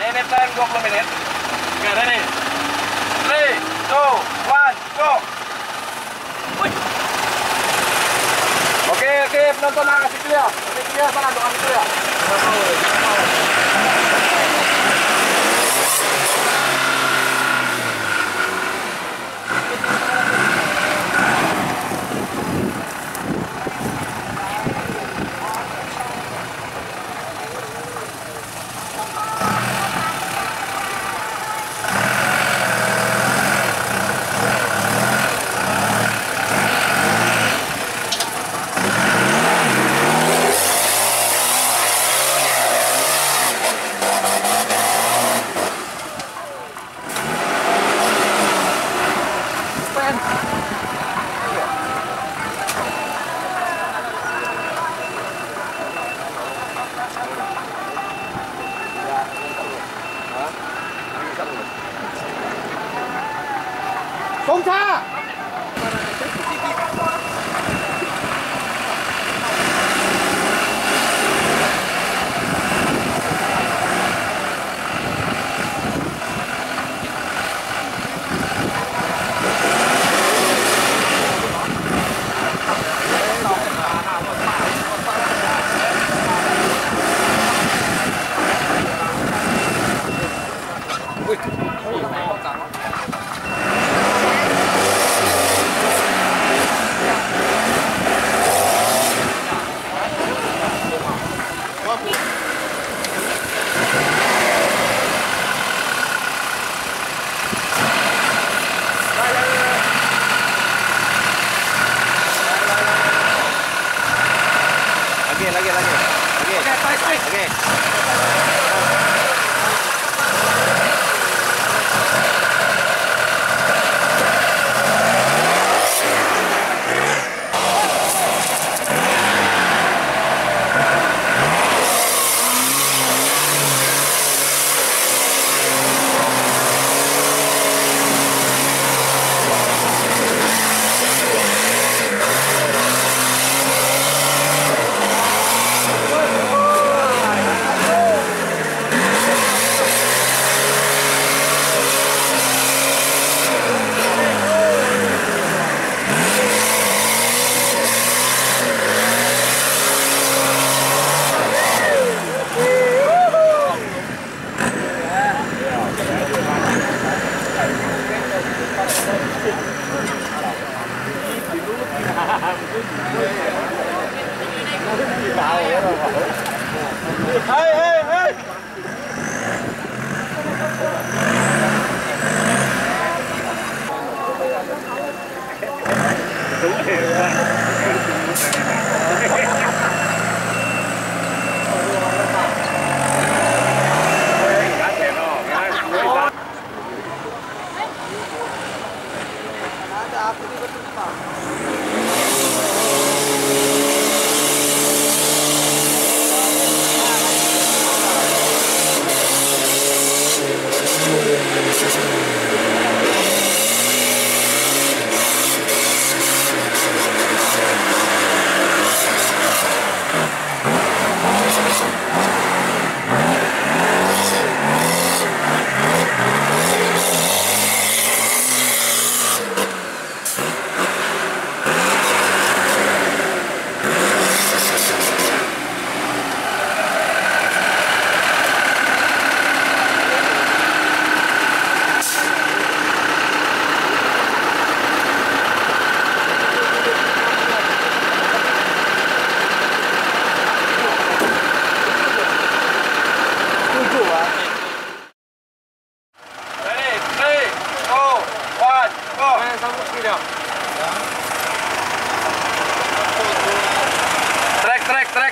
Ini time 20 minit. Okay, ready? 3, 2, 1, go! Okey, okey. penonton nak Kasih clear. Kasih clear sana. Doakan clear. Terima kasih. 他. lagi, lagi, lagi. Okey, okey, okay. Okey. Hey, hey, hey! hei! Ready?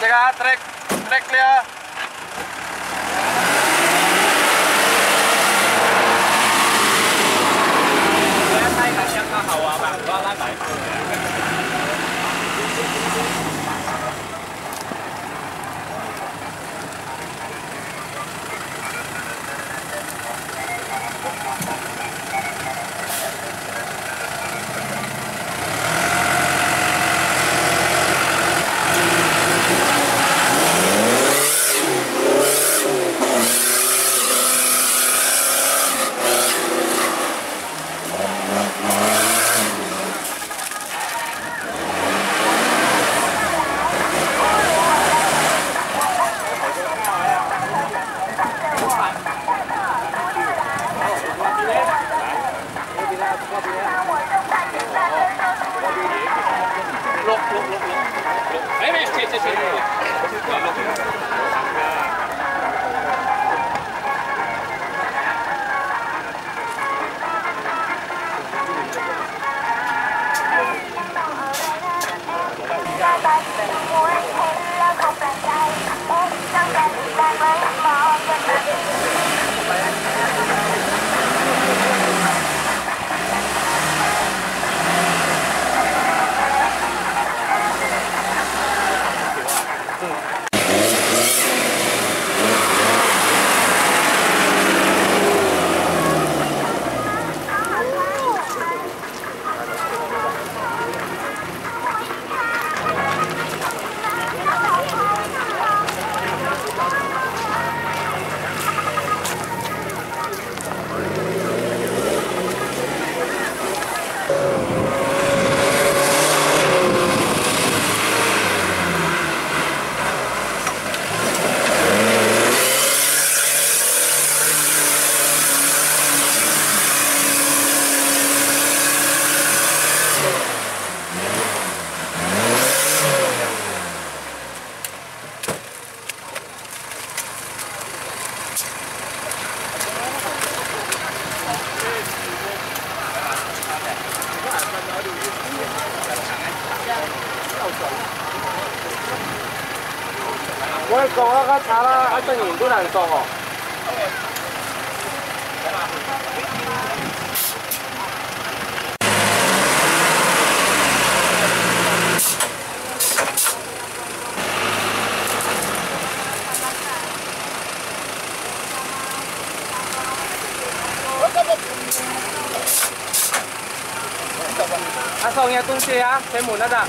जगह track track लिया Teşekkür ederim. 我讲啊，我查啦，一定唔都難講哦。À, sau nghe tung xe á, xe muốn đã giảm.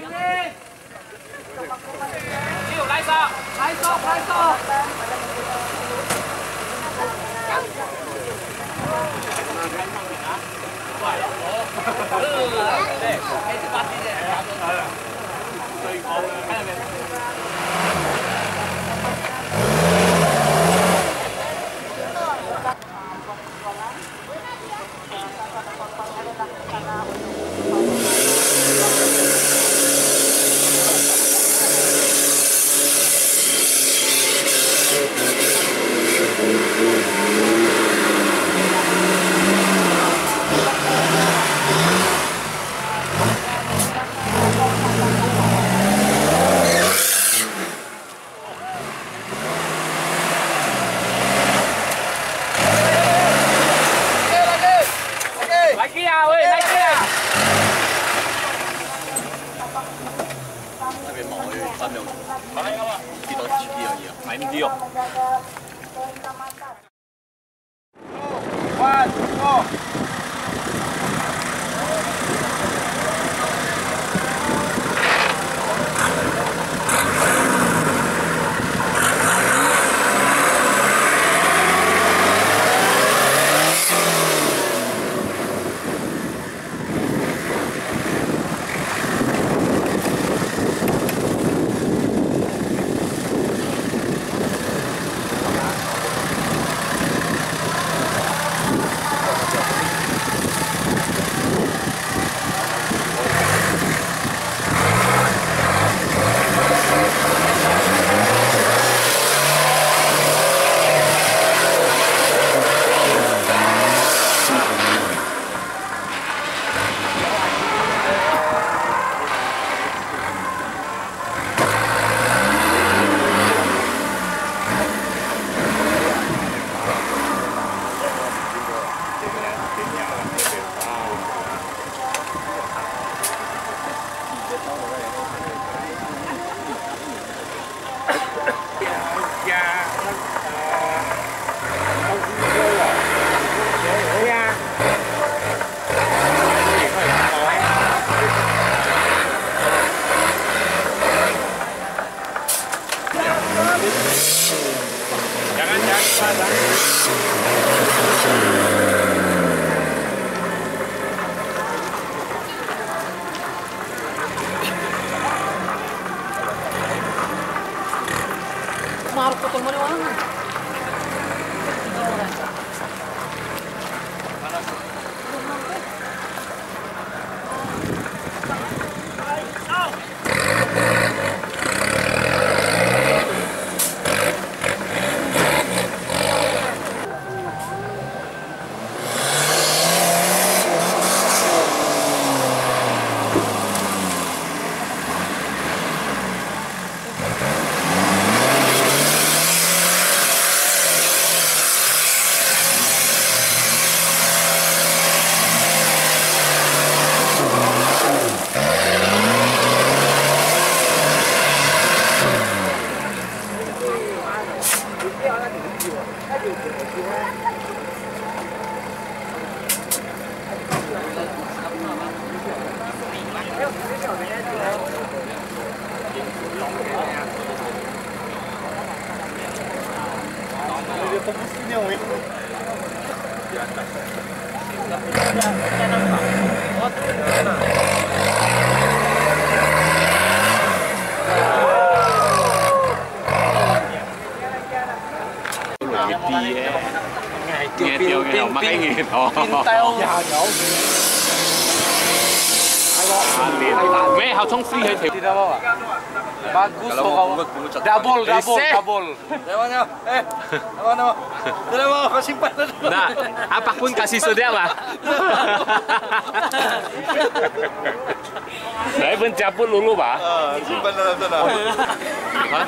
兄弟，继续来杀，来杀，来杀！哎，这边啊，都系老火，即系几十八支嘅，打到最狂，睇下先。Die nghe tiêu nghe đầu mắc cái gì đó मैं हाथों फ्री है थे Bagus kok kamu. Double, double, double. Dewanya, eh, dewana, dewa kasih pan. Nah, apapun kasih saudara. Saya pencabut lulu pak. Simpan dalam sana. Hah?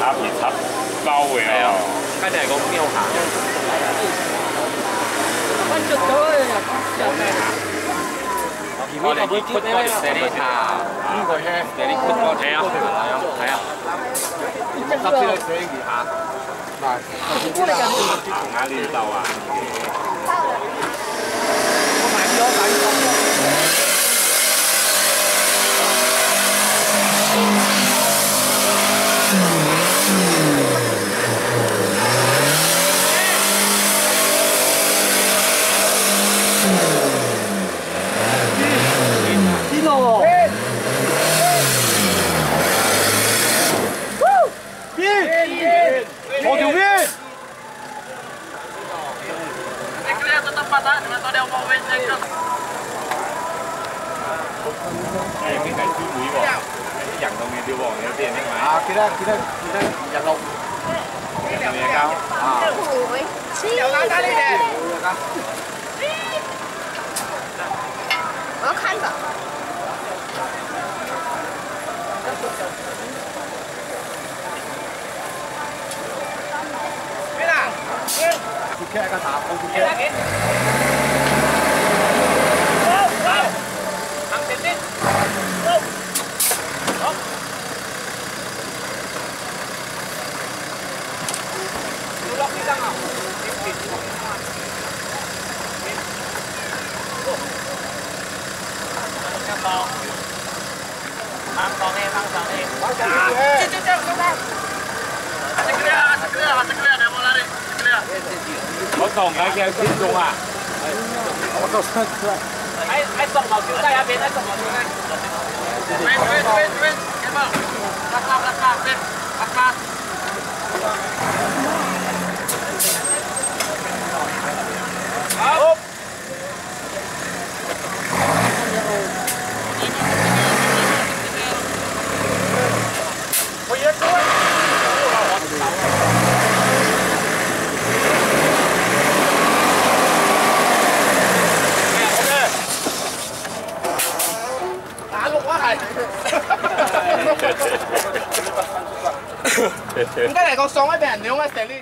ทับทับเบาเลยอะก็ได้ก็เมียวหาง gì tháp thì tháp bao rồi à. Cái này có miêu hả? Con này đi khuất con sẽ đi thả. Để đi khuất con thấy không? Thấy không? Sắp xếp sẽ gì hả? Thả ngã lên tàu à? Một Đây cái này chú quý bỏ. Cái dặn đâu nghe tiêu bỏ nghe tiền đấy mà. À, kita kita kita yang long. Dặn nghe cao. À. mang con em mang con em mang con em chứ chứ chứ không có còn cái kia xin dùng à? Có còn sắt chưa? Anh anh bọc vào cửa đây, anh bên anh bọc vào cửa đây. Bên bên bên bên, em bảo, lắc lắc lắc lắc bên, lắc lắc. Cái này con sống mấy bạn nếu mà sẽ đi